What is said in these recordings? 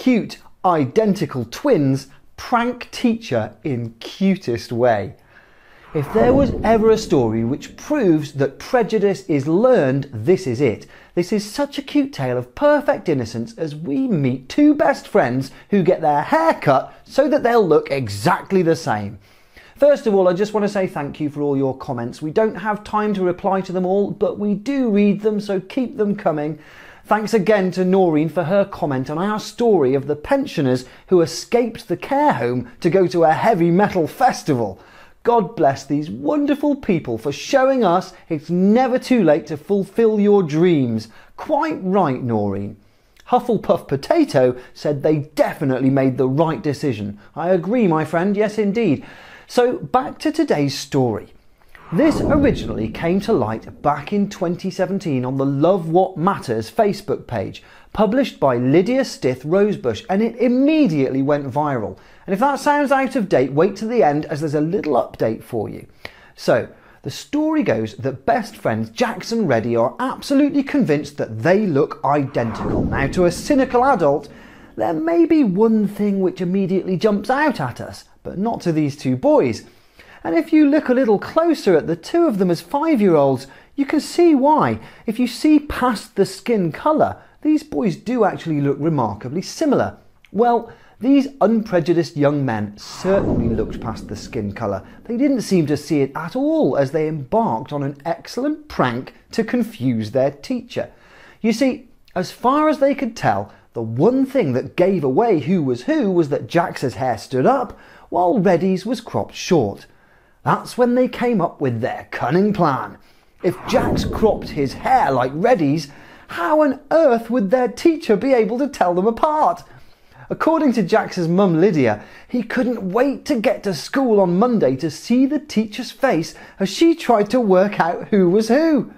cute, identical twins prank teacher in cutest way. If there was ever a story which proves that prejudice is learned, this is it. This is such a cute tale of perfect innocence as we meet two best friends who get their hair cut so that they'll look exactly the same. First of all, I just want to say thank you for all your comments. We don't have time to reply to them all, but we do read them, so keep them coming. Thanks again to Noreen for her comment on our story of the pensioners who escaped the care home to go to a heavy metal festival. God bless these wonderful people for showing us it's never too late to fulfill your dreams. Quite right, Noreen. Hufflepuff Potato said they definitely made the right decision. I agree, my friend, yes indeed. So back to today's story. This originally came to light back in 2017 on the Love What Matters Facebook page, published by Lydia Stith Rosebush, and it immediately went viral. And if that sounds out of date, wait to the end as there's a little update for you. So, the story goes that best friends Jax and Reddy are absolutely convinced that they look identical. Now, to a cynical adult, there may be one thing which immediately jumps out at us, but not to these two boys. And if you look a little closer at the two of them as five year olds, you can see why. If you see past the skin colour, these boys do actually look remarkably similar. Well, these unprejudiced young men certainly looked past the skin colour. They didn't seem to see it at all as they embarked on an excellent prank to confuse their teacher. You see, as far as they could tell, the one thing that gave away who was who was that Jax's hair stood up while Reddy's was cropped short. That's when they came up with their cunning plan. If Jax cropped his hair like Reddy's, how on earth would their teacher be able to tell them apart? According to Jax's mum Lydia, he couldn't wait to get to school on Monday to see the teacher's face as she tried to work out who was who.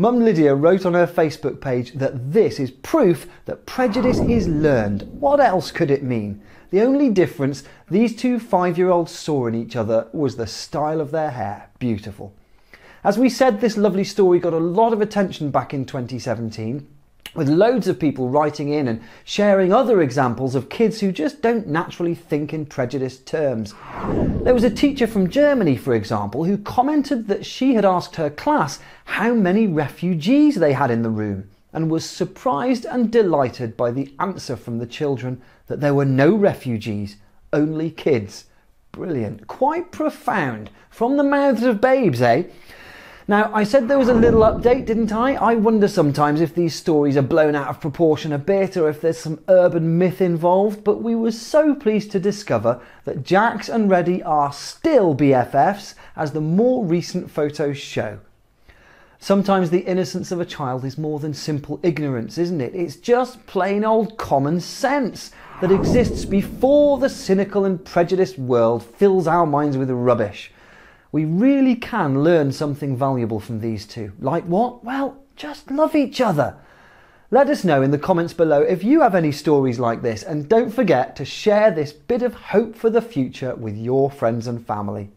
Mum Lydia wrote on her Facebook page that this is proof that prejudice is learned. What else could it mean? The only difference these two five year olds saw in each other was the style of their hair. Beautiful. As we said, this lovely story got a lot of attention back in 2017 with loads of people writing in and sharing other examples of kids who just don't naturally think in prejudiced terms. There was a teacher from Germany, for example, who commented that she had asked her class how many refugees they had in the room and was surprised and delighted by the answer from the children that there were no refugees, only kids. Brilliant, quite profound. From the mouths of babes, eh? Now, I said there was a little update, didn't I? I wonder sometimes if these stories are blown out of proportion a bit or if there's some urban myth involved, but we were so pleased to discover that Jax and Reddy are still BFFs, as the more recent photos show. Sometimes the innocence of a child is more than simple ignorance, isn't it? It's just plain old common sense that exists before the cynical and prejudiced world fills our minds with rubbish we really can learn something valuable from these two. Like what? Well, just love each other. Let us know in the comments below if you have any stories like this, and don't forget to share this bit of hope for the future with your friends and family.